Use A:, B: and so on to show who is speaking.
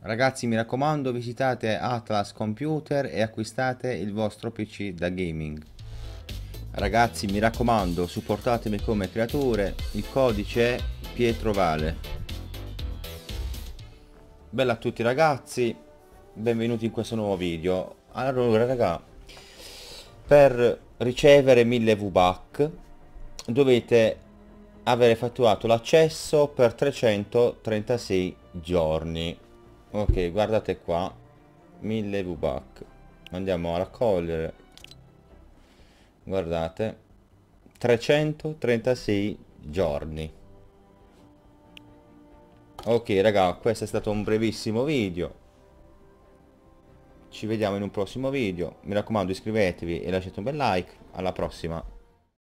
A: Ragazzi mi raccomando visitate Atlas Computer e acquistate il vostro PC da gaming. Ragazzi mi raccomando supportatemi come creature, il codice è Pietrovale. Bella a tutti ragazzi, benvenuti in questo nuovo video. Allora raga, per ricevere 1000 VBAC dovete aver effettuato l'accesso per 336 giorni ok guardate qua. 1000 VBAC andiamo a raccogliere. Guardate. 336 giorni. Ok raga questo è stato un brevissimo video. Ci vediamo in un prossimo video. Mi raccomando iscrivetevi e lasciate un bel like. Alla prossima